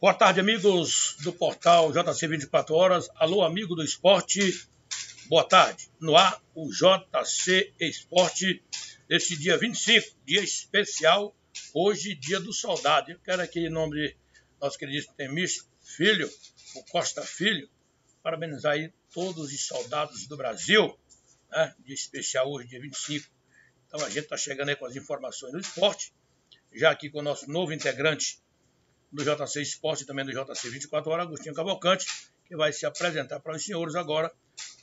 Boa tarde, amigos do portal JC 24 Horas. Alô, amigo do esporte. Boa tarde. No ar, o JC Esporte, deste dia 25, dia especial, hoje, dia do soldado. Eu quero aqui, em nome de nosso querido Temício Filho, o Costa Filho, parabenizar aí todos os soldados do Brasil, né? dia especial hoje, dia 25. Então a gente está chegando aí com as informações do esporte, já aqui com o nosso novo integrante do JC Esporte e também do JC 24 Horas, Agostinho Cavalcante, que vai se apresentar para os senhores agora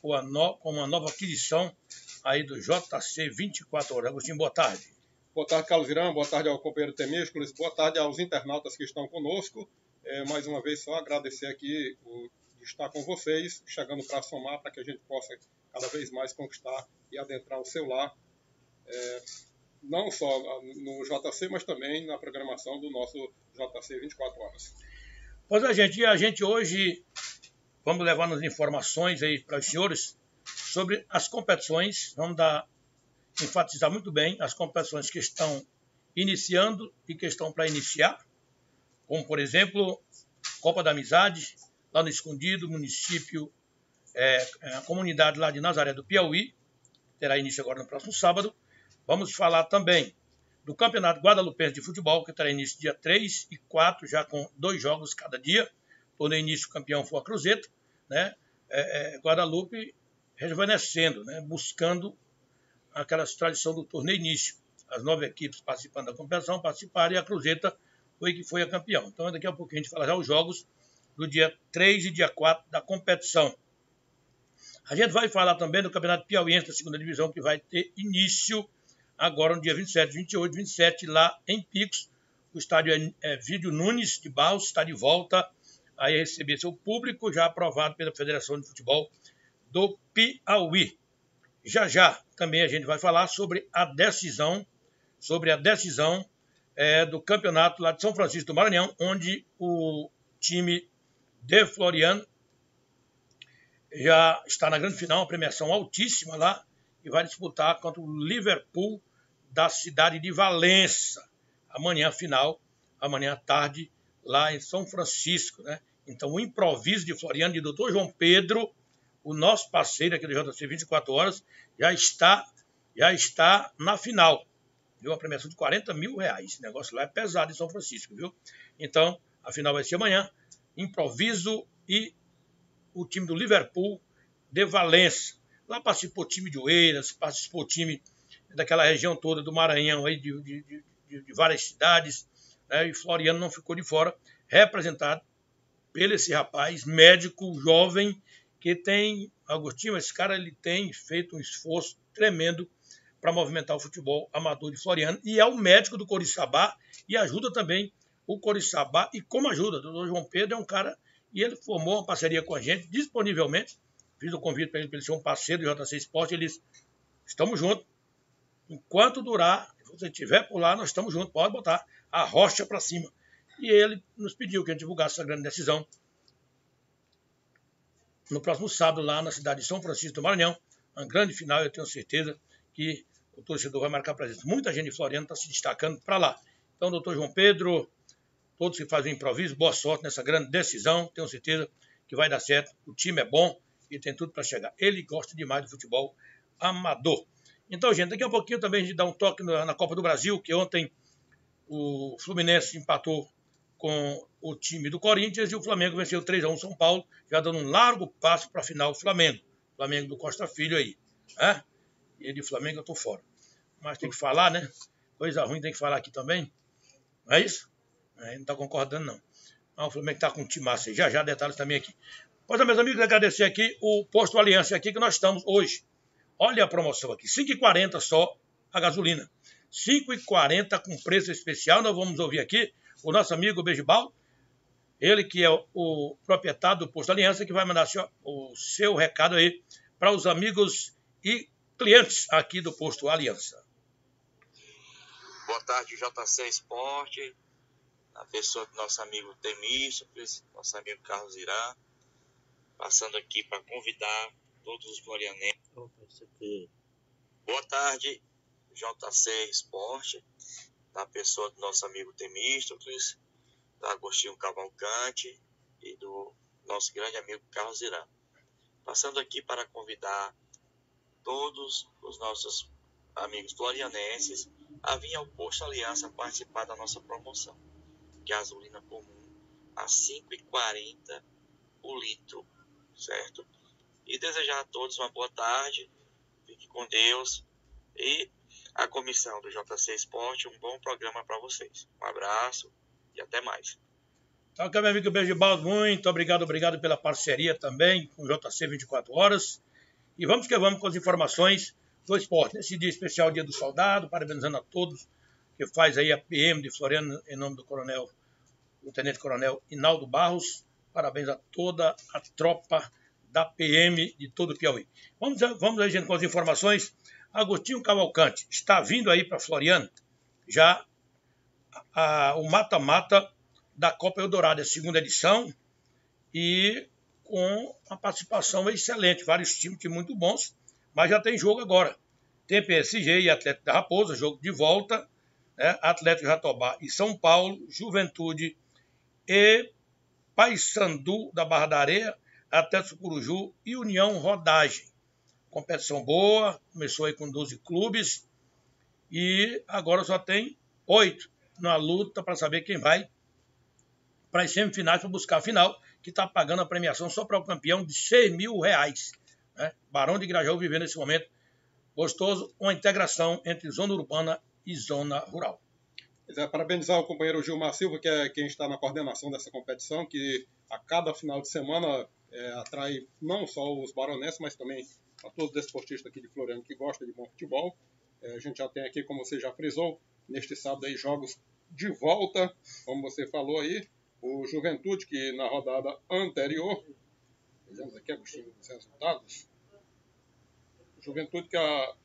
com, a no, com uma nova aquisição aí do JC 24 Horas. Agostinho, boa tarde. Boa tarde, Carlos Irã. Boa tarde ao companheiro Temísculos. Boa tarde aos internautas que estão conosco. É, mais uma vez, só agradecer aqui o, estar com vocês, chegando para somar, para que a gente possa cada vez mais conquistar e adentrar o seu lar. É, não só no JC, mas também na programação do nosso JC 24 horas. Pois é, gente, e a gente hoje vamos levar as informações aí para os senhores sobre as competições, vamos dar, enfatizar muito bem as competições que estão iniciando e que estão para iniciar, como por exemplo, Copa da Amizade, lá no Escondido, município, é, é a comunidade lá de Nazaré do Piauí, terá início agora no próximo sábado, Vamos falar também do Campeonato Guadalupense de Futebol, que terá início dia 3 e 4, já com dois jogos cada dia. Torneio início campeão foi a Cruzeta, né? É, é, Guadalupe rejuvenescendo, né? buscando aquela tradição do torneio início. As nove equipes participando da competição participaram e a Cruzeta foi que foi a campeão. Então daqui a pouco a gente fala já os jogos do dia 3 e dia 4 da competição. A gente vai falar também do Campeonato Piauiense da segunda divisão, que vai ter início agora no dia 27, 28, 27, lá em Picos. O estádio é, é Vídeo Nunes de Barros, está de volta a receber seu público, já aprovado pela Federação de Futebol do Piauí. Já já também a gente vai falar sobre a decisão, sobre a decisão é, do campeonato lá de São Francisco do Maranhão, onde o time de Floriano já está na grande final, uma premiação altíssima lá, e vai disputar contra o Liverpool da cidade de Valença. Amanhã, final, amanhã à tarde, lá em São Francisco. Né? Então, o improviso de Floriano, de Dr. João Pedro, o nosso parceiro aqui do JC 24 Horas, já está, já está na final. Viu? Uma premiação de 40 mil reais. Esse negócio lá é pesado em São Francisco, viu? Então, a final vai ser amanhã. Improviso e o time do Liverpool de Valença. Lá participou o time de Oeiras, participou o time daquela região toda do Maranhão, aí, de, de, de, de várias cidades, né? e Floriano não ficou de fora, representado pelo esse rapaz, médico, jovem, que tem, Agostinho, esse cara ele tem feito um esforço tremendo para movimentar o futebol amador de Floriano, e é o médico do Coriçabá, e ajuda também o Coriçabá, e como ajuda, o doutor João Pedro é um cara, e ele formou uma parceria com a gente, disponivelmente, Fiz o convite para ele, para ele ser um parceiro do JC Esporte. Eles estamos juntos. Enquanto durar, se você estiver por lá, nós estamos juntos. Pode botar a rocha para cima. E ele nos pediu que a gente divulgasse essa grande decisão no próximo sábado, lá na cidade de São Francisco do Maranhão. Uma grande final, eu tenho certeza que o torcedor vai marcar presença. Muita gente de Floriano está se destacando para lá. Então, doutor João Pedro, todos que fazem improviso, boa sorte nessa grande decisão. Tenho certeza que vai dar certo. O time é bom e tem tudo para chegar. Ele gosta demais do futebol amador. Então, gente, daqui a pouquinho também a gente dá um toque na, Copa do Brasil, que ontem o Fluminense empatou com o time do Corinthians e o Flamengo venceu 3 a 1 São Paulo, já dando um largo passo para a final do Flamengo. Flamengo do Costa Filho aí. Né? E de Flamengo eu tô fora. Mas tem que falar, né? Coisa ruim tem que falar aqui também. Não é isso? É, não tá concordando, não. Mas o Flamengo tá com um time massa. Já já detalhes também aqui. Pois é, meus amigos, agradecer aqui o Posto Aliança aqui que nós estamos hoje. Olha a promoção aqui, 5,40 só a gasolina. 5,40 com preço especial. Nós vamos ouvir aqui o nosso amigo Beijibal, ele que é o proprietário do Posto Aliança, que vai mandar o seu recado aí para os amigos e clientes aqui do Posto Aliança. Boa tarde, JC Esporte, a pessoa do nosso amigo Temístocles, nosso amigo Carlos Irã passando aqui para convidar todos os florianenses. Boa tarde, JC Esporte, da pessoa do nosso amigo Temístocles, da Agostinho Cavalcante e do nosso grande amigo Carlos Irã. Passando aqui para convidar todos os nossos amigos florianenses a vir ao Posto Aliança participar da nossa promoção. Gasolina comum a 5,40 o litro, certo? E desejar a todos uma boa tarde, fique com Deus e a comissão do JC Esporte um bom programa para vocês. Um abraço e até mais. Então, meu amigo Bergibaldo, muito obrigado, obrigado pela parceria também com o JC 24 Horas. E vamos que vamos com as informações do esporte. Nesse dia especial, Dia do Soldado, parabenizando a todos que faz aí a PM de Floriano, em nome do coronel, o Tenente Coronel Inaldo Barros. Parabéns a toda a tropa da PM de todo o Piauí. Vamos, vamos aí, gente, com as informações. Agostinho Cavalcante está vindo aí para Floriano já a, a, o mata-mata da Copa Eldorado, a segunda edição, e com a participação excelente, vários times muito bons, mas já tem jogo agora. Tem PSG e Atlético da Raposa, jogo de volta, né? Atlético Jatobá e São Paulo, Juventude e Paysandu da Barra da Areia, Atlético Curuju e União Rodagem. Competição boa, começou aí com 12 clubes e agora só tem oito na luta para saber quem vai para as semifinais para buscar a final, que está pagando a premiação só para o campeão de 6 mil reais. Né? Barão de Grajaú vivendo esse momento gostoso, uma integração entre zona urbana e zona rural. Parabenizar o companheiro Gilmar Silva, que é quem está na coordenação dessa competição, que a cada final de semana é, atrai não só os baronenses, mas também a todos os desportistas aqui de Floriano que gostam de bom futebol. É, a gente já tem aqui, como você já frisou, neste sábado aí jogos de volta, como você falou aí, o Juventude, que na rodada anterior, vejamos aqui, Agostinho, os resultados. Juventude que a.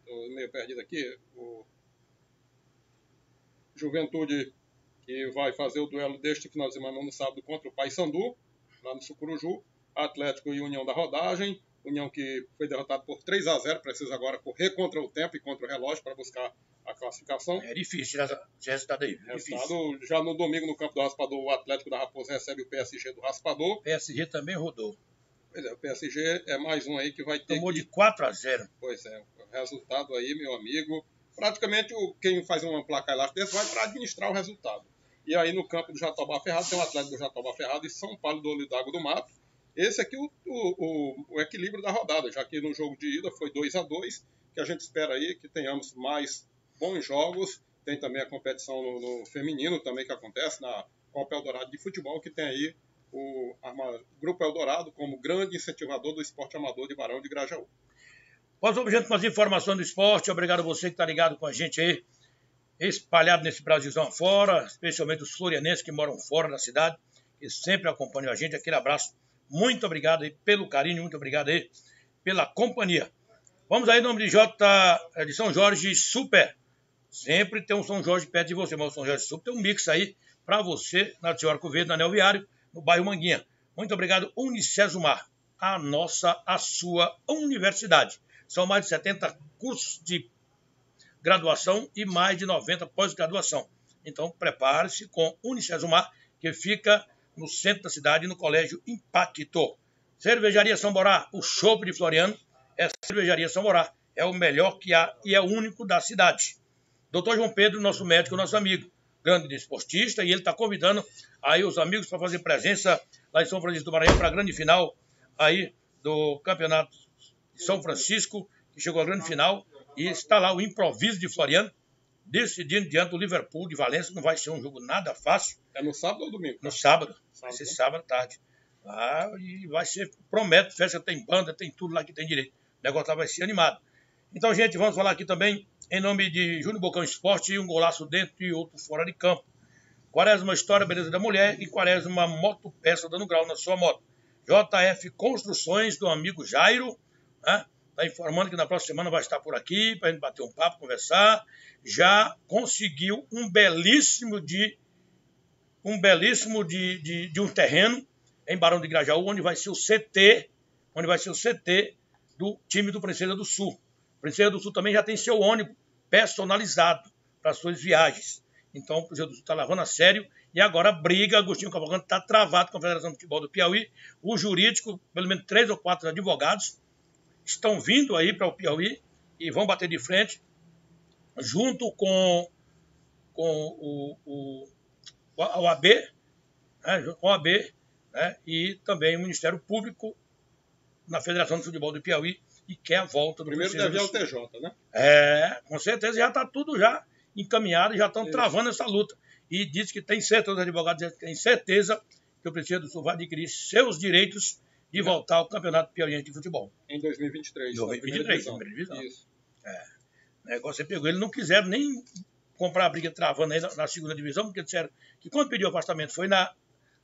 Estou meio perdido aqui. O Juventude que vai fazer o duelo deste final de semana no sábado contra o Paysandu, lá no Sucuruju. Atlético e União da Rodagem. União que foi derrotado por 3 a 0 precisa agora correr contra o tempo e contra o relógio para buscar a classificação. É difícil tirar esse resultado aí. É resultado, já no domingo, no campo do Raspador, o Atlético da Raposa recebe o PSG do Raspador. O PSG também rodou. Pois é, o PSG é mais um aí que vai ter. Tomou que... de 4 a 0. Pois é, o resultado aí, meu amigo. Praticamente o, quem faz uma placa elástica desse vai para administrar o resultado. E aí no campo do Jatobá Ferrado tem o Atlético do Jatobá Ferrado e São Paulo do Olho d'Água do Mato. Esse aqui é o, o, o, equilíbrio da rodada, já que no jogo de ida foi 2 a 2 que a gente espera aí que tenhamos mais bons jogos. Tem também a competição no, no feminino também que acontece na Copa Eldorado de Futebol, que tem aí o Grupo Eldorado como grande incentivador do esporte amador de Barão de Grajaú. Vamos, gente, com as informações do esporte. Obrigado a você que está ligado com a gente aí, espalhado nesse Brasilzão afora, especialmente os florianenses que moram fora da cidade, que sempre acompanham a gente. Aquele abraço. Muito obrigado aí pelo carinho, muito obrigado aí pela companhia. Vamos aí, nome de J de São Jorge Super. Sempre tem um São Jorge perto de você, mas o São Jorge Super tem um mix aí para você na Arco Verde, na Anel Viário, no bairro Manguinha. Muito obrigado, Unicesumar, a nossa, a sua universidade. São mais de 70 cursos de graduação e mais de 90 pós-graduação. Então, prepare-se com Unicesumar, que fica no centro da cidade, no Colégio Impacto. Cervejaria São Borá, o show de Floriano, é Cervejaria São Borá. É o melhor que há e é o único da cidade. Doutor João Pedro, nosso médico, nosso amigo, grande esportista, e ele está convidando aí os amigos para fazer presença lá em São Francisco do Maranhão para a grande final aí do Campeonato São Francisco, que chegou à grande final, e está lá o improviso de Floriano, decidindo diante do Liverpool de Valência, não vai ser um jogo nada fácil. É no sábado ou domingo? No sábado, sábado. vai ser sábado à tarde. Ah, e vai ser, prometo, festa tem banda, tem tudo lá que tem direito. O negócio lá vai ser animado. Então, gente, vamos falar aqui também em nome de Júnior Bocão Esporte, um golaço dentro e outro fora de campo. Quaresma História Beleza da Mulher e Quaresma Moto Peça dando grau na sua moto. JF Construções do amigo Jairo, Tá informando que na próxima semana vai estar por aqui para a gente bater um papo, conversar. Já conseguiu um belíssimo de um belíssimo de, de, de um terreno em Barão de Grajaú, onde vai ser o CT, onde vai ser o CT do time do Princesa do Sul. Princesa do Sul também já tem seu ônibus personalizado para suas viagens. Então o Cruzeiro do Sul está levando a sério e agora briga. Agostinho Cavalcante está travado com a Federação de Futebol do Piauí. O jurídico, pelo menos três ou quatro advogados, estão vindo aí para o Piauí e vão bater de frente junto com, com o, o, o AB, né, com o AB né, e também o Ministério Público na Federação de Futebol do Piauí e quer a volta do Primeiro deve ao TJ, né? É, com certeza já está tudo já encaminhado e já estão travando essa luta. E diz que tem certeza, os advogados têm certeza que o Presidente do Sul vai adquirir seus direitos de voltar ao Campeonato Piauiense de Futebol. Em 2023. Em 2023, na primeira divisão. Isso. É. O negócio você pegou. Eles não quiseram nem comprar a briga travando aí na, na, segunda divisão, porque disseram que quando pediu afastamento foi na,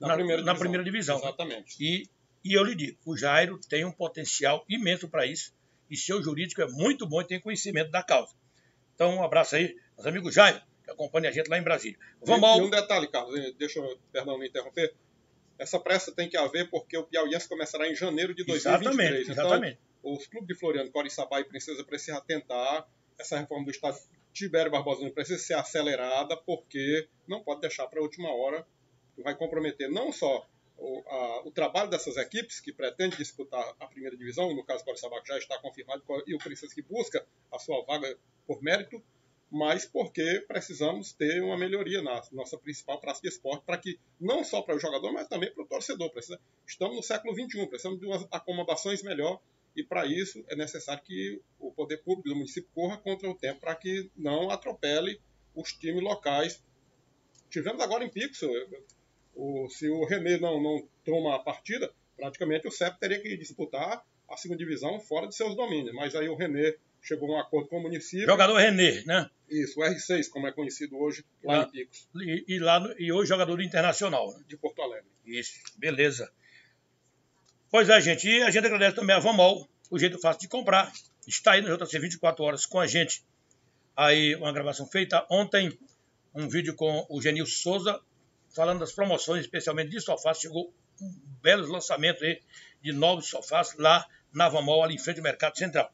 na, na primeira, divisão. primeira divisão. Exatamente. E, e eu lhe digo, o Jairo tem um potencial imenso para isso, e seu jurídico é muito bom e tem conhecimento da causa. Então, um abraço aí, meus amigos Jairo, que acompanha a gente lá em Brasília. Vamos e, ao... e um detalhe, Carlos, deixa eu, perdão, me interromper. Essa pressa tem que haver porque o Piauiense começará em janeiro de 2023. Exatamente, exatamente. Então, os clubes de Floriano, Coriçaba e Princesa precisam atentar essa reforma do Estado Tibério Barbosa precisa ser acelerada, porque não pode deixar para a última hora, vai comprometer não só o, a, o, trabalho dessas equipes que pretendem disputar a primeira divisão, no caso o que já está confirmado, e o Princesa que busca a sua vaga por mérito, mas porque precisamos ter uma melhoria na nossa principal praça de esporte, para que, não só para o jogador, mas também para o torcedor. Precisa, estamos no século XXI, precisamos de umas acomodações melhor e para isso é necessário que o poder público do município corra contra o tempo para que não atropele os times locais. Tivemos agora em Pix, o, se o René não, não toma a partida, praticamente o CEP teria que disputar a segunda divisão fora de seus domínios. Mas aí o René chegou a um acordo com o município. Jogador René, né? Isso, o R6, como é conhecido hoje lá, lá em Picos. E, e, lá, e hoje jogador do Internacional. De Porto Alegre. Isso, beleza. Pois é, gente. E a gente agradece também a Vamol, o jeito fácil de comprar. Está aí no JC 24 horas com a gente. Aí uma gravação feita ontem, um vídeo com o Genil Souza, falando das promoções, especialmente de sofás. Chegou um belo lançamento aí de novos sofás lá na Vamol, ali em frente ao Mercado Central.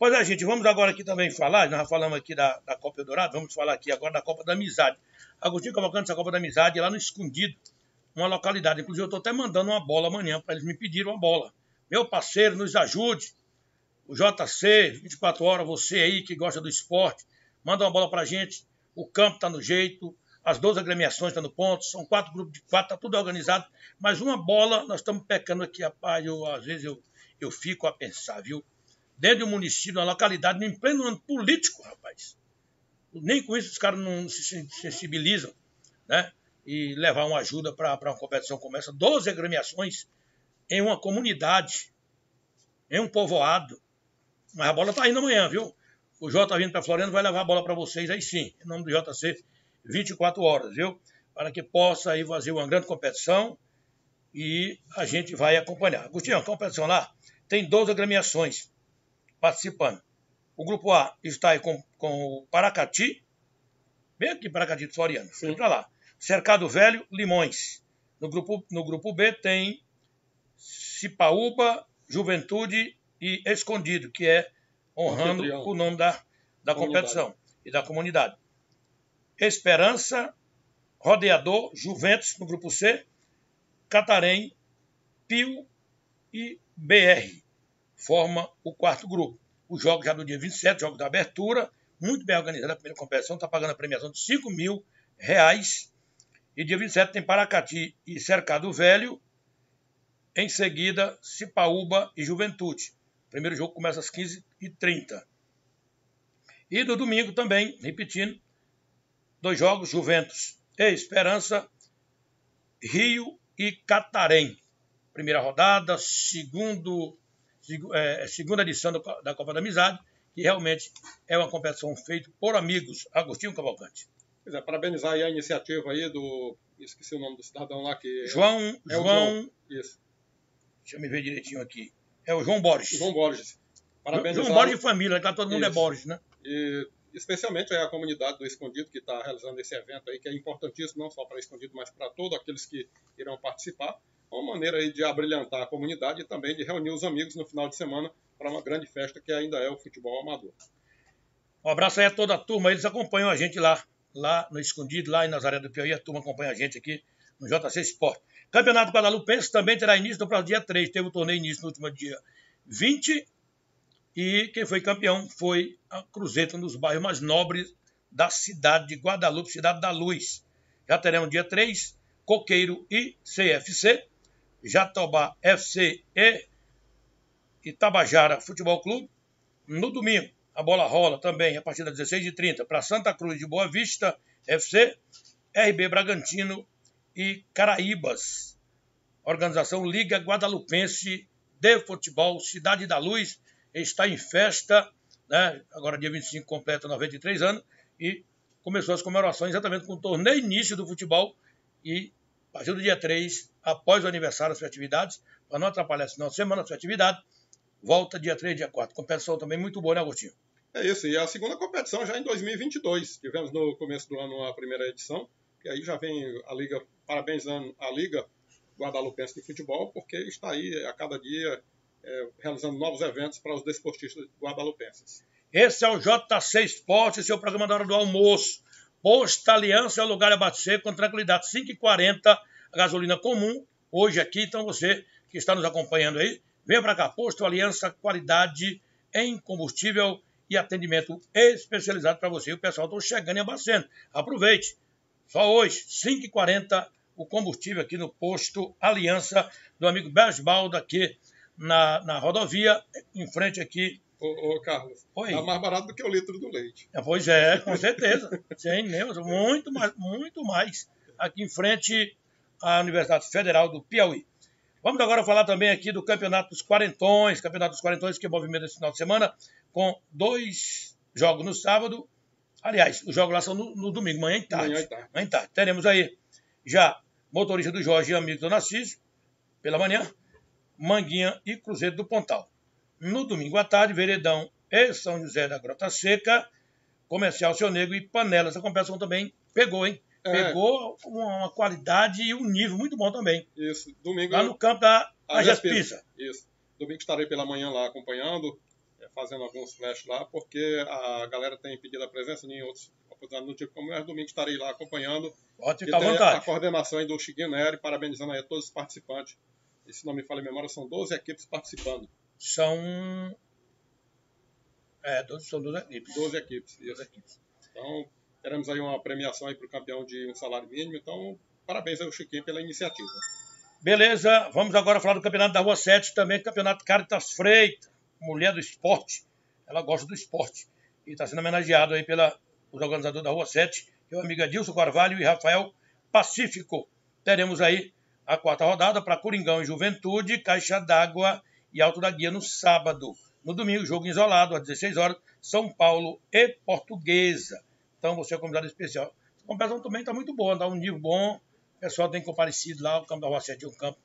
Pois é, gente, vamos agora aqui também falar, nós falamos aqui da, da Copa Eldorado, vamos falar aqui agora da Copa da Amizade. Agostinho Cavalcante, essa Copa da Amizade lá no Escondido, uma localidade. Inclusive, eu estou até mandando uma bola amanhã para eles me pedirem uma bola. Meu parceiro, nos ajude. O JC, 24 horas, você aí que gosta do esporte, manda uma bola para gente. O campo está no jeito, as 12 agremiações estão no ponto, são quatro grupos de quatro, está tudo organizado. Mas uma bola, nós estamos pecando aqui, rapaz. Eu, às vezes eu, eu fico a pensar, viu? Dentro do município, na localidade, em pleno ano político, rapaz. Nem com isso os caras não se sensibilizam, né? e levar uma ajuda para uma competição como essa. 12 agremiações em uma comunidade, em um povoado. Mas a bola está indo amanhã, viu? O Jota vindo para Floriano vai levar a bola para vocês aí sim, em nome do JC, 24 horas, viu? Para que possa aí fazer uma grande competição e a gente vai acompanhar. Agostinho, competição lá tem 12 agremiações participando. O grupo A está aí com, com o Paracati, bem aqui, Paracati de Floriano, Sim. para lá. Cercado Velho, Limões. No grupo, no grupo B tem Cipaúba, Juventude e Escondido, que é honrando o nome da, da competição e da comunidade. Esperança, Rodeador, Juventus no grupo C, Catarém, Pio e BR. Forma o quarto grupo. Os jogos já no dia 27, jogos da abertura, muito bem organizado a primeira competição, está pagando a premiação de 5 mil reais e dia 27 tem Paracati e Cercado Velho. Em seguida, Cipaúba e Juventude. O primeiro jogo começa às 15h30. E do domingo também, repetindo, dois jogos, Juventus e Esperança, Rio e Catarém. Primeira rodada, segundo, é, segunda edição da Copa da Amizade, que realmente é uma competição feita por amigos. Agostinho Cavalcante. Pois é, parabenizar a iniciativa aí do. Esqueci o nome do cidadão lá que. João. É João, João. Isso. Deixa eu me ver direitinho aqui. É o João Borges. João Borges. Parabenizar. João Borges de família, lá todo mundo é Isso. é Borges, né? E especialmente a comunidade do Escondido que está realizando esse evento aí, que é importantíssimo não só para Escondido, mas para todos aqueles que irão participar. Uma maneira aí de abrilhantar a comunidade e também de reunir os amigos no final de semana para uma grande festa que ainda é o futebol amador. Um abraço aí a toda a turma, eles acompanham a gente lá lá no Escondido, lá em Nazaré do Piauí. A turma acompanha a gente aqui no JC Sport. Campeonato Guadalupense também terá início no próximo dia 3. Teve o torneio início no último dia 20. E quem foi campeão foi a Cruzeiro, um dos bairros mais nobres da cidade de Guadalupe, Cidade da Luz. Já teremos dia 3, Coqueiro e CFC, Jatobá FC e Itabajara Futebol Clube. No domingo, a bola rola também a partir das 16h30 para Santa Cruz de Boa Vista FC, RB Bragantino e Caraíbas. Organização Liga Guadalupense de Futebol Cidade da Luz está em festa, né? agora dia 25 completa 93 anos, e começou as comemorações exatamente com o torneio início do futebol e a partir do dia 3, após o aniversário das festividades, para não atrapalhar senão a semana da festividade, volta dia 3 dia 4. Competição também muito boa, né, Agostinho? É isso, e a segunda competição já em 2022. Tivemos no começo do ano a primeira edição, e aí já vem a Liga, parabenizando a Liga Guadalupense de Futebol, porque está aí a cada dia é, realizando novos eventos para os desportistas guadalupenses. Esse é o JC Esporte, seu programa da hora do almoço. Posto Aliança é o lugar a abastecer com tranquilidade. 5,40 a gasolina comum hoje aqui. Então você que está nos acompanhando aí, venha para cá. Posto Aliança, qualidade em combustível e atendimento especializado para você. O pessoal está chegando e abastecendo. Aproveite. Só hoje, 5,40 o combustível aqui no posto Aliança do amigo Bersbaldo aqui na, na rodovia, em frente aqui Ô, ô, Carlos, Oi. tá mais barato do que o litro do leite. É, pois é, com certeza. Sem mesmo, muito mais, muito mais. Aqui em frente à Universidade Federal do Piauí. Vamos agora falar também aqui do Campeonato dos Quarentões, Campeonato dos Quarentões que movimenta esse final de semana, com dois jogos no sábado. Aliás, os jogos lá são no, no domingo, manhã e tarde. Manhã e tarde. Manhã e tarde. Teremos aí já motorista do Jorge e amigo do Narciso, pela manhã, Manguinha e Cruzeiro do Pontal. No domingo à tarde, Veredão e São José da Grota Seca, Comercial Seu Negro e Panela. Essa competição também pegou, hein? É. Pegou uma qualidade e um nível muito bom também. Isso. Domingo. Lá no campo da Agespisa. Isso. Domingo estarei pela manhã lá acompanhando, é, fazendo alguns flashes lá, porque a galera tem pedido a presença em outros oportunidades no tipo como mas domingo estarei lá acompanhando. Pode ficar à vontade. A coordenação aí do Chiquinho Nery, parabenizando aí a todos os participantes. E se não me falha a memória, são 12 equipes participando são. É, são 12 equipes. 12 equipes, 12 equipes. Então, teremos aí uma premiação aí para o campeão de um salário mínimo. Então, parabéns ao Chiquinho pela iniciativa. Beleza, vamos agora falar do campeonato da Rua 7, também campeonato Caritas Freitas, mulher do esporte. Ela gosta do esporte. E está sendo homenageado aí pela, os organizadores da Rua 7, que é o amigo Adilson Carvalho e Rafael Pacífico. Teremos aí a quarta rodada para Coringão e Juventude, Caixa d'Água e Alto da Guia no sábado. No domingo, jogo isolado, às 16 horas, São Paulo e Portuguesa. Então, você é convidado especial. A competição também está muito boa, está um nível bom. O pessoal tem comparecido lá, o campo da 7 é um campo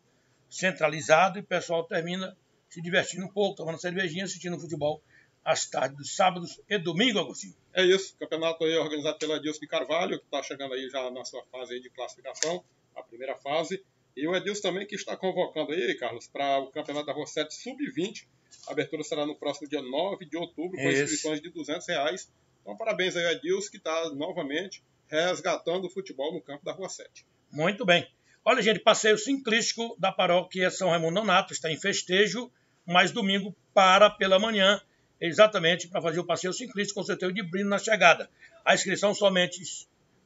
centralizado e o pessoal termina se divertindo um pouco, tomando cervejinha, assistindo futebol às tardes dos sábados e domingo, Agostinho. É isso, campeonato aí é organizado pela Dilson de Carvalho, que está chegando aí já na sua fase de classificação, a primeira fase. E o Edilson também que está convocando aí, Carlos, para o Campeonato da Rua 7 Sub-20. A abertura será no próximo dia 9 de outubro, com inscrições de 200 reais. Então, parabéns aí ao Edilson, que está novamente resgatando o futebol no campo da Rua 7. Muito bem. Olha, gente, passeio ciclístico da paróquia São Raimundo Nonato está em festejo, mas domingo para pela manhã, exatamente para fazer o passeio ciclístico com sorteio de brinde na chegada. A inscrição somente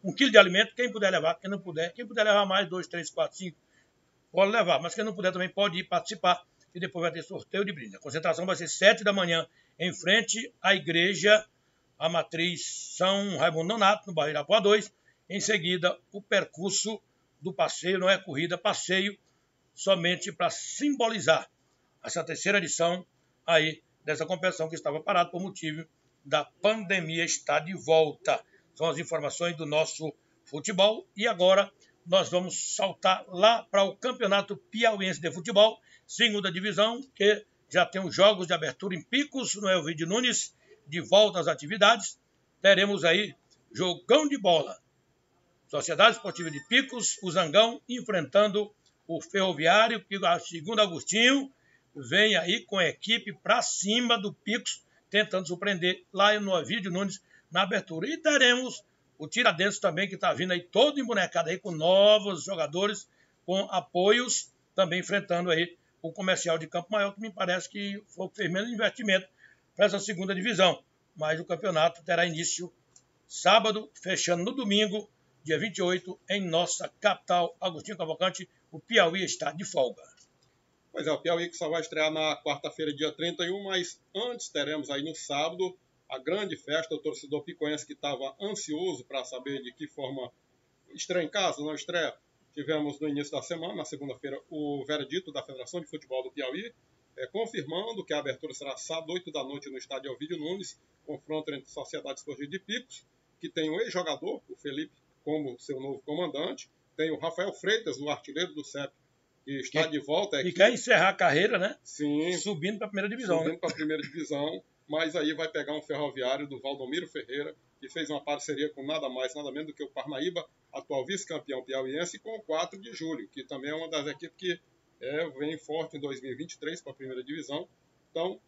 um quilo de alimento, quem puder levar, quem não puder, quem puder levar mais, dois, três, quatro, cinco, pode levar. Mas quem não puder também pode ir participar e depois vai ter sorteio de brinde. A concentração vai ser sete da manhã em frente à igreja, a matriz São Raimundo Nonato, no bairro Irapuá 2. Em seguida, o percurso do passeio, não é corrida, passeio, somente para simbolizar essa terceira edição aí dessa competição que estava parada por motivo da pandemia está de volta. São as informações do nosso futebol e agora nós vamos saltar lá para o Campeonato Piauiense de Futebol, segunda divisão, que já tem os jogos de abertura em Picos, no Elvide Nunes, de volta às atividades. Teremos aí jogão de bola. Sociedade Esportiva de Picos, o Zangão enfrentando o Ferroviário, que segundo Agostinho, vem aí com a equipe para cima do Picos, tentando surpreender lá no Ovidio Nunes na abertura. E teremos O Tiradentes também, que está vindo aí todo embonecado aí com novos jogadores, com apoios, também enfrentando aí o comercial de Campo Maior, que me parece que foi o que fez menos investimento para essa segunda divisão. Mas o campeonato terá início sábado, fechando no domingo, dia 28, em nossa capital, Agostinho Cavalcante. O Piauí está de folga. Pois é, o Piauí que só vai estrear na quarta-feira, dia 31, mas antes teremos aí no sábado a grande festa. O torcedor picoense que estava ansioso para saber de que forma estreia em casa, não estreia. Tivemos no início da semana, na segunda-feira, o veredito da Federação de Futebol do Piauí, é, confirmando que a abertura será sábado, 8 da noite, no estádio Alvídio Nunes, confronto entre Sociedade Esportiva de Picos, que tem um ex-jogador, o Felipe, como seu novo comandante, tem o Rafael Freitas, o artilheiro do CEP, que está que, de volta. Aqui. E quer encerrar a carreira, né? Sim. Subindo para a primeira divisão. Subindo né? para a primeira divisão, mas aí vai pegar um ferroviário do Valdomiro Ferreira, que fez uma parceria com nada mais, nada menos do que o Parnaíba, atual vice-campeão piauiense, com o 4 de julho, que também é uma das equipes que é, vem forte em 2023 para a primeira divisão. Então,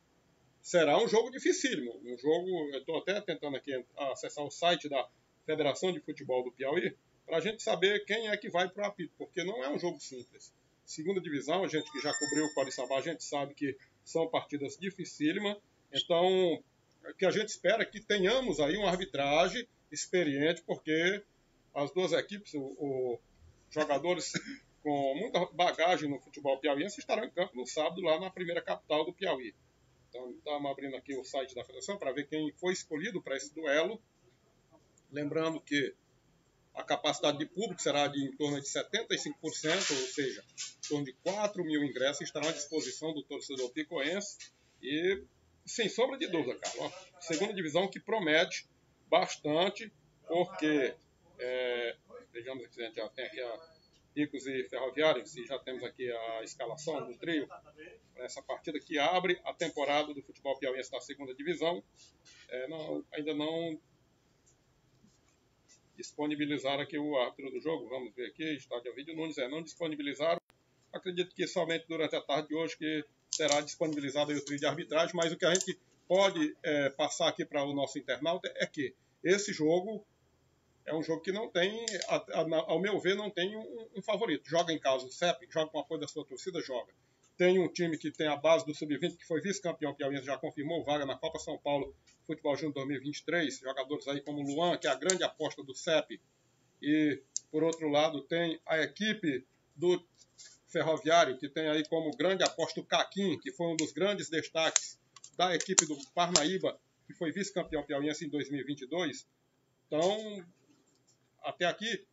será um jogo dificílimo. Um jogo, eu estou até tentando aqui acessar o site da Federação de Futebol do Piauí, para a gente saber quem é que vai para o apito, porque não é um jogo simples. Segunda divisão, a gente que já cobriu o Coriçaba, a gente sabe que são partidas dificílimas. Então, o que a gente espera é que tenhamos aí uma arbitragem experiente, porque as duas equipes, os jogadores com muita bagagem no futebol piauiense estarão em campo no sábado lá na primeira capital do Piauí. Então, estamos abrindo aqui o site da federação para ver quem foi escolhido para esse duelo. Lembrando que a capacidade de público será de em torno de 75%, ou seja, em torno de 4 mil ingressos estarão à disposição do torcedor picoense. E, sem sombra de dúvida, Carlos, segunda divisão que promete bastante, porque, é, vejamos aqui, a gente já tem aqui a Ricos e Ferroviários, e já temos aqui a escalação do trio para essa partida que abre a temporada do futebol piauiense na segunda divisão. É, não, ainda não disponibilizaram aqui o árbitro do jogo. Vamos ver aqui, estádio vídeo Nunes, é, não disponibilizaram. Acredito que somente durante a tarde de hoje que será disponibilizado o trio de arbitragem, mas o que a gente pode é, passar aqui para o nosso internauta é que esse jogo é um jogo que não tem, ao meu ver, não tem um, um favorito. Joga em casa o CEP, joga com apoio da sua torcida, joga. Tem um time que tem a base do Sub-20, que foi vice-campeão piauiense, já confirmou vaga na Copa São Paulo Futebol Júnior 2023. Jogadores aí como Luan, que é a grande aposta do CEP. E, por outro lado, tem a equipe do Ferroviário, que tem aí como grande aposta o Caquim, que foi um dos grandes destaques da equipe do Parnaíba, que foi vice-campeão piauiense em 2022. Então, até aqui,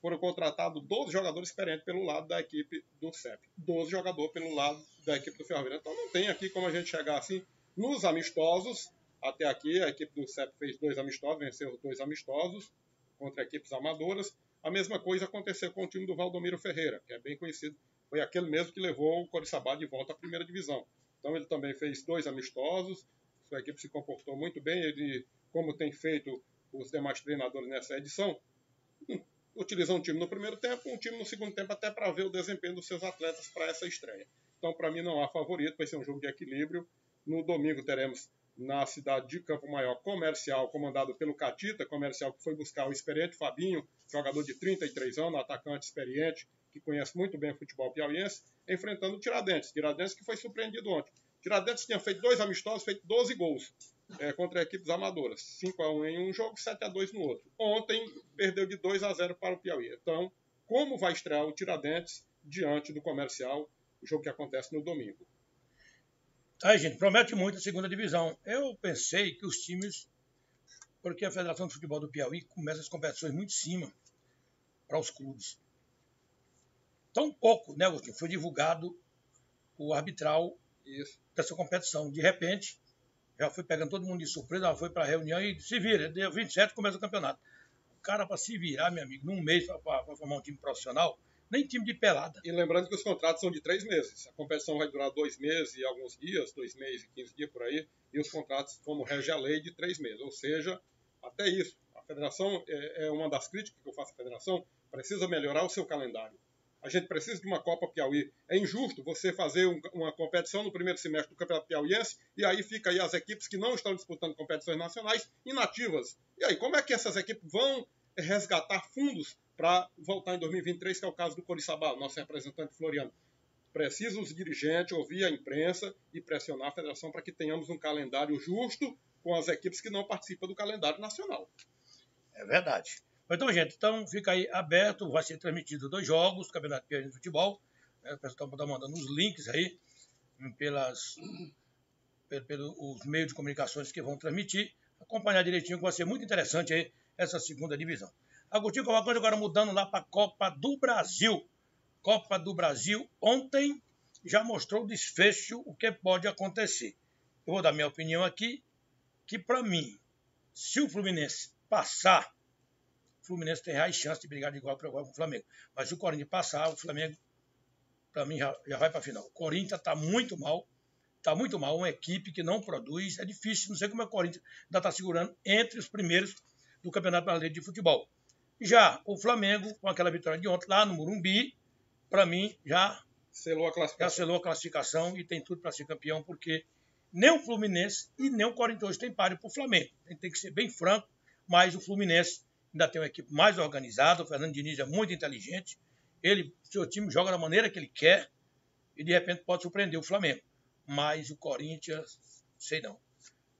foram contratados 12 jogadores experientes pelo lado da equipe do CEP. 12 jogadores pelo lado da equipe do Ferroviário. Então não tem aqui como a gente chegar assim nos amistosos. Até aqui a equipe do CEP fez dois amistosos, venceu dois amistosos contra equipes amadoras. A mesma coisa aconteceu com o time do Valdomiro Ferreira, que é bem conhecido. Foi aquele mesmo que levou o Coriçaba de volta à primeira divisão. Então ele também fez dois amistosos. Sua equipe se comportou muito bem. Ele, como tem feito os demais treinadores nessa edição, utilizar um time no primeiro tempo, um time no segundo tempo, até para ver o desempenho dos seus atletas para essa estreia. Então, para mim, não há favorito, vai ser um jogo de equilíbrio. No domingo teremos na cidade de Campo Maior comercial, comandado pelo Catita, comercial que foi buscar o experiente Fabinho, jogador de 33 anos, atacante experiente, que conhece muito bem o futebol piauiense, enfrentando o Tiradentes. Tiradentes que foi surpreendido ontem. Tiradentes tinha feito dois amistosos, feito 12 gols é, contra equipes amadoras. 5 a 1 em um jogo, 7 a 2 no outro. Ontem perdeu de 2 a 0 para o Piauí. Então, como vai estrear o Tiradentes diante do comercial, o jogo que acontece no domingo? Aí, gente, promete muito a segunda divisão. Eu pensei que os times, porque a Federação de Futebol do Piauí começa as competições muito em cima para os clubes. Tão pouco, né, Agostinho? Foi divulgado o arbitral Isso. dessa competição. De repente, já foi pegando todo mundo de surpresa, ela foi para a reunião e se vira, dia 27 começa o campeonato. O cara, para se virar, meu amigo, num mês para formar um time profissional, nem time de pelada. E lembrando que os contratos são de três meses. A competição vai durar dois meses e alguns dias, dois meses e quinze dias por aí, e os contratos, como rege a lei, de três meses. Ou seja, até isso. A federação, é, é uma das críticas que eu faço à federação, precisa melhorar o seu calendário. A gente precisa de uma Copa Piauí. É injusto você fazer um, uma competição no primeiro semestre do Campeonato Piauiense e aí fica aí as equipes que não estão disputando competições nacionais inativas. E aí, como é que essas equipes vão resgatar fundos para voltar em 2023, que é o caso do Coriçaba, nosso representante Floriano? Precisa os dirigentes ouvir a imprensa e pressionar a federação para que tenhamos um calendário justo com as equipes que não participam do calendário nacional. É verdade. Então, gente, então fica aí aberto, vai ser transmitido dois jogos, Campeonato Piauí de Futebol. Né, o pessoal está mandando os links aí pelas, pelos meios de comunicações que vão transmitir. Acompanhar direitinho, que vai ser muito interessante aí essa segunda divisão. Agostinho Cavalcante agora mudando lá para a Copa do Brasil. Copa do Brasil ontem já mostrou o desfecho, o que pode acontecer. Eu vou dar minha opinião aqui, que para mim, se o Fluminense passar o Fluminense tem reais chance de brigar de igual para igual com o Flamengo. Mas se o Corinthians passar, o Flamengo, para mim, já, já vai para a final. O Corinthians está muito mal. Está muito mal. Uma equipe que não produz. É difícil. Não sei como é o Corinthians ainda está segurando entre os primeiros do Campeonato Brasileiro de Futebol. Já o Flamengo, com aquela vitória de ontem lá no Murumbi, para mim, já selou a classificação. Já selou a classificação e tem tudo para ser campeão, porque nem o Fluminense e nem o Corinthians tem páreo para o Flamengo. A gente tem que ser bem franco, mas o Fluminense ainda tem uma equipe mais organizada. O Fernando Diniz é muito inteligente. Ele, seu time joga da maneira que ele quer e de repente pode surpreender o Flamengo. Mas o Corinthians, sei não.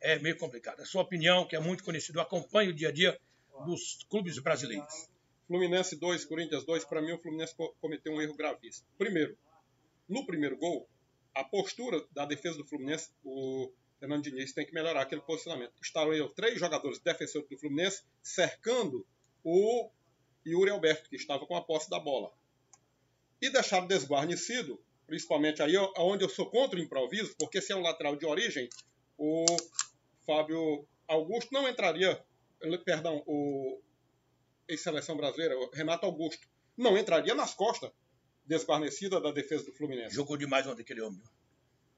É meio complicado. A sua opinião, que é muito conhecido, acompanha o dia a dia dos clubes brasileiros. Fluminense 2, Corinthians 2, para mim o Fluminense cometeu um erro gravíssimo. Primeiro, no primeiro gol, a postura da defesa do Fluminense, o Fernando Diniz tem que melhorar aquele posicionamento. Estavam três jogadores defensores do Fluminense cercando o Yuri Alberto, que estava com a posse da bola. E deixaram desguarnecido, principalmente aí onde eu sou contra o improviso, porque se é um lateral de origem, o Fábio Augusto não entraria, perdão, o ex-seleção brasileira, o Renato Augusto, não entraria nas costas desguarnecida da defesa do Fluminense. Jogou demais ontem aquele homem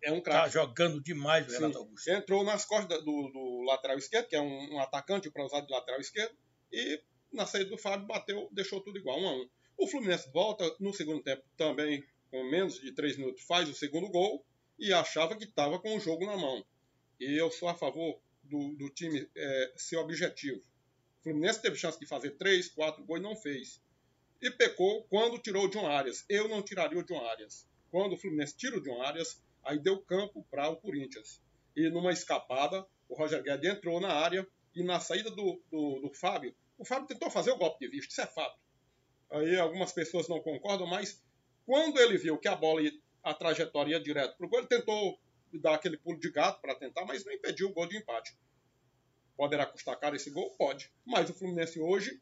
é um craque. Tá jogando demais o Renato Augusto. Entrou nas costas do, do lateral esquerdo, que é um, um atacante para usar de lateral esquerdo, e na saída do Fábio bateu, deixou tudo igual, um a um. O Fluminense volta no segundo tempo também, com menos de três minutos, faz o segundo gol e achava que estava com o jogo na mão. E eu sou a favor do, do time é, ser objetivo. O Fluminense teve chance de fazer três, quatro gols e não fez. E pecou quando tirou o John Arias. Eu não tiraria o John Arias. Quando o Fluminense tira o John Arias, Aí deu campo para o Corinthians. E numa escapada, o Roger Guedes entrou na área e na saída do, do, do Fábio, o Fábio tentou fazer o golpe de vista, isso é fato. Aí algumas pessoas não concordam, mas quando ele viu que a bola, a trajetória ia direto para o gol, ele tentou dar aquele pulo de gato para tentar, mas não impediu o gol de empate. Poderá custar caro esse gol? Pode. Mas o Fluminense hoje,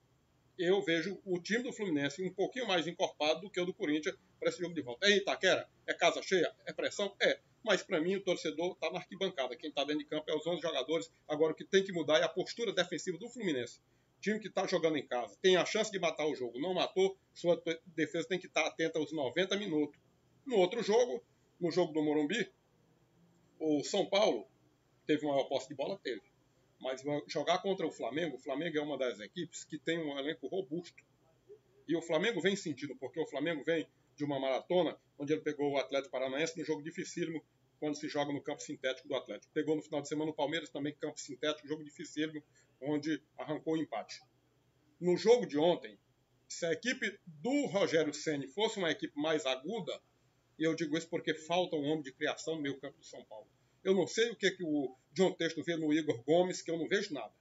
eu vejo o time do Fluminense um pouquinho mais encorpado do que o do Corinthians para esse jogo de volta. É Itaquera? É casa cheia? É pressão? É. Mas para mim o torcedor está na arquibancada. Quem está dentro de campo é os 11 jogadores. Agora o que tem que mudar é a postura defensiva do Fluminense. Time que está jogando em casa tem a chance de matar o jogo. Não matou, sua defesa tem que estar tá atenta aos 90 minutos. No outro jogo, no jogo do Morumbi, o São Paulo teve uma posse de bola? Teve. Mas jogar contra o Flamengo, o Flamengo é uma das equipes que tem um elenco robusto. E o Flamengo vem sentindo, porque o Flamengo vem de uma maratona, onde ele pegou o Atlético Paranaense no jogo dificílimo, quando se joga no campo sintético do Atlético. Pegou no final de semana o Palmeiras também, campo sintético, jogo dificílimo, onde arrancou o empate. No jogo de ontem, se a equipe do Rogério Ceni fosse uma equipe mais aguda, e eu digo isso porque falta um homem de criação no meio campo do São Paulo. Eu não sei o que, que o John Texto vê no Igor Gomes, que eu não vejo nada.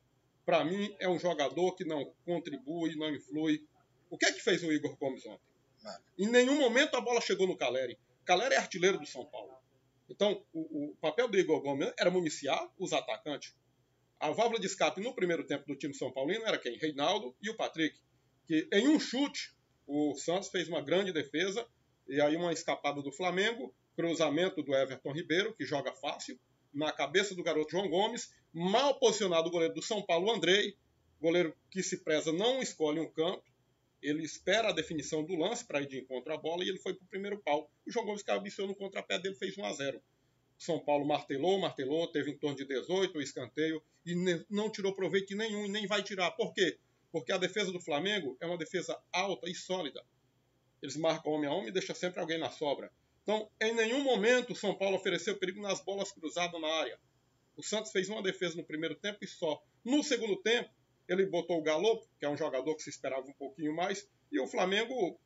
Para mim, é um jogador que não contribui, não influi. O que é que fez o Igor Gomes ontem? Nada. Em nenhum momento a bola chegou no Caleri. Caleri é artilheiro do São Paulo. Então, o, o papel do Igor Gomes era municiar os atacantes. A válvula de escape no primeiro tempo do time São Paulino era quem? Reinaldo e o Patrick. Que em um chute, o Santos fez uma grande defesa, e aí uma escapada do Flamengo, cruzamento do Everton Ribeiro, que joga fácil, na cabeça do garoto João Gomes, mal posicionado o goleiro do São Paulo, Andrei, goleiro que se preza não escolhe um canto, ele espera a definição do lance para ir de encontro à bola e ele foi para o primeiro pau. O João Gomes cabeceou no contrapé dele, fez 1 a 0 São Paulo martelou, martelou, teve em torno de 18 o escanteio e não tirou proveito nenhum e nem vai tirar. Por quê? Porque a defesa do Flamengo é uma defesa alta e sólida. Eles marcam homem a homem e deixam sempre alguém na sobra. Então, em nenhum momento o São Paulo ofereceu perigo nas bolas cruzadas na área. O Santos fez uma defesa no primeiro tempo e só. No segundo tempo, ele botou o Galo, que é um jogador que se esperava um pouquinho mais, e o Flamengo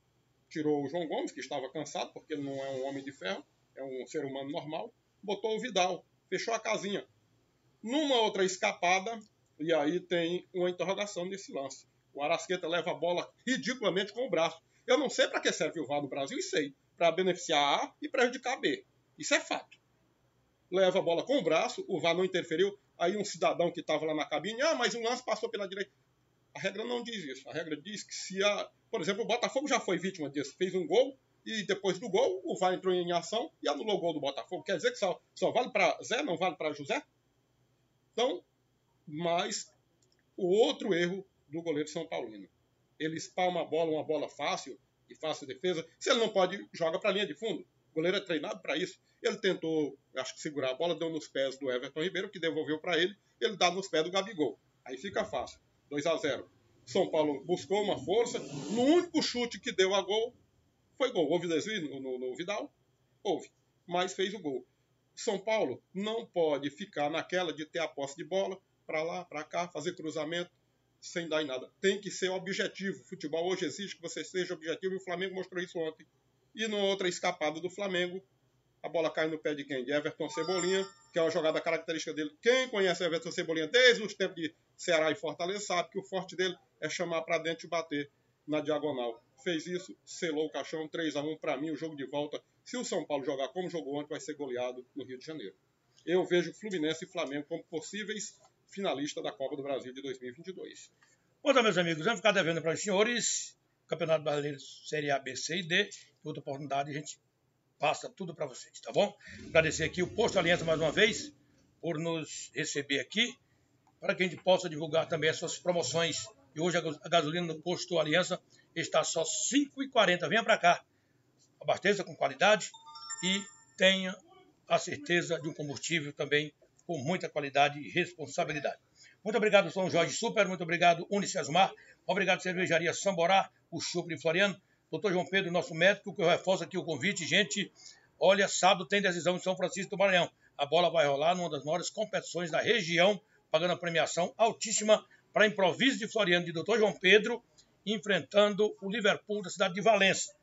tirou o João Gomes, que estava cansado, porque ele não é um homem de ferro, é um ser humano normal, botou o Vidal, fechou a casinha. Numa outra escapada, e aí tem uma interrogação nesse lance. O Arasqueta leva a bola ridiculamente com o braço. Eu não sei para que serve o VAR no Brasil e sei. Para beneficiar A e prejudicar B. Isso é fato. Leva a bola com o braço, o VAR não interferiu. Aí um cidadão que estava lá na cabine, ah, mas o lance passou pela direita. A regra não diz isso. A regra diz que se a. Por exemplo, o Botafogo já foi vítima disso. Fez um gol e depois do gol o VAR entrou em ação e anulou o gol do Botafogo. Quer dizer que só, só vale para Zé, não vale para José? Então, mas o outro erro do goleiro São Paulino ele espalma a bola, uma bola fácil e fácil defesa. Se ele não pode, joga para a linha de fundo. O goleiro é treinado para isso. Ele tentou, acho que segurar a bola, deu nos pés do Everton Ribeiro, que devolveu para ele. Ele dá nos pés do Gabigol. Aí fica fácil. 2 a 0 São Paulo buscou uma força. No único chute que deu a gol, foi gol. Houve desvio no, no, no Vidal? Houve. Mas fez o gol. São Paulo não pode ficar naquela de ter a posse de bola para lá, para cá, fazer cruzamento sem dar em nada. Tem que ser objetivo. Futebol hoje exige que você seja objetivo e o Flamengo mostrou isso ontem. E no outra escapada do Flamengo, a bola cai no pé de quem? De Everton Cebolinha, que é uma jogada característica dele. Quem conhece Everton Cebolinha desde os tempos de Ceará e Fortaleza sabe que o forte dele é chamar para dentro e bater na diagonal. Fez isso, selou o caixão 3 a 1 para mim, o jogo de volta. Se o São Paulo jogar como jogou ontem, vai ser goleado no Rio de Janeiro. Eu vejo Fluminense e Flamengo como possíveis finalista da Copa do Brasil de 2022. Bom, então, meus amigos, vamos ficar devendo para os senhores. Campeonato Brasileiro Série A, B, C e D. Outra oportunidade a gente passa tudo para vocês, tá bom? Agradecer aqui o Posto Aliança mais uma vez por nos receber aqui, para que a gente possa divulgar também as suas promoções. E hoje a gasolina no Posto Aliança está só R$ 5,40. Venha para cá, abasteça com qualidade e tenha a certeza de um combustível também com muita qualidade e responsabilidade. Muito obrigado, São Jorge Super, muito obrigado, Unicesmar, obrigado, Cervejaria Samborá, o Chupre Floriano, doutor João Pedro, nosso médico, que eu reforço aqui o convite, gente, olha, sábado tem decisão em São Francisco do Maranhão, a bola vai rolar numa das maiores competições da região, pagando a premiação altíssima para improviso de Floriano de doutor João Pedro, enfrentando o Liverpool da cidade de Valença,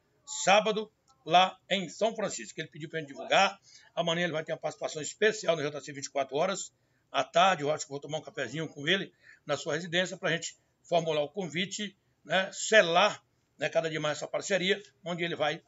sábado, lá em São Francisco. Ele pediu para a gente divulgar. Amanhã ele vai ter uma participação especial no JC 24 horas. À tarde, eu acho que vou tomar um cafezinho com ele na sua residência para a gente formular o convite, né, selar né, cada dia mais essa parceria, onde ele vai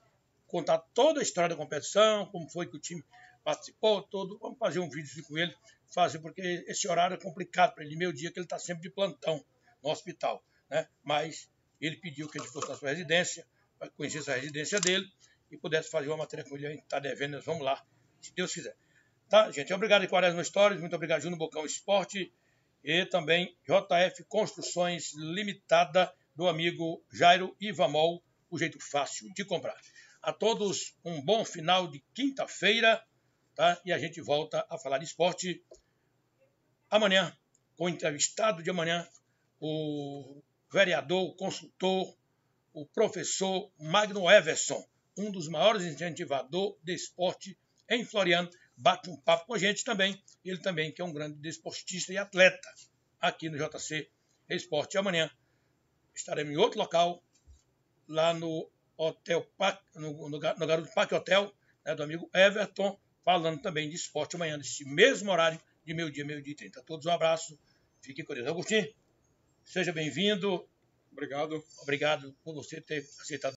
contar toda a história da competição, como foi que o time participou, todo. Vamos fazer um vídeo com ele, fazer, porque esse horário é complicado para ele, meio-dia, que ele está sempre de plantão no hospital. Né? Mas ele pediu que a gente fosse na sua residência, para conhecer essa residência dele, e pudesse fazer uma matéria com ele, a gente está devendo, nós vamos lá, se Deus quiser. Tá, gente? Obrigado, Quaresma Stories, muito obrigado, Juno Bocão Esporte e também JF Construções Limitada, do amigo Jairo Ivamol, o jeito fácil de comprar. A todos um bom final de quinta-feira, tá? E a gente volta a falar de esporte amanhã, com o entrevistado de amanhã, o vereador, o consultor, o professor Magno Everson um dos maiores incentivadores de esporte em Floriano, bate um papo com a gente também. Ele também, que é um grande desportista e atleta aqui no JC Esporte. amanhã estaremos em outro local, lá no Hotel no, no, no Garoto Parque Hotel, né, do amigo Everton, falando também de esporte amanhã, nesse mesmo horário, de meio-dia, meio-dia e trinta. A todos um abraço. Fiquem com Deus. Agostinho, seja bem-vindo. Obrigado. Obrigado por você ter aceitado.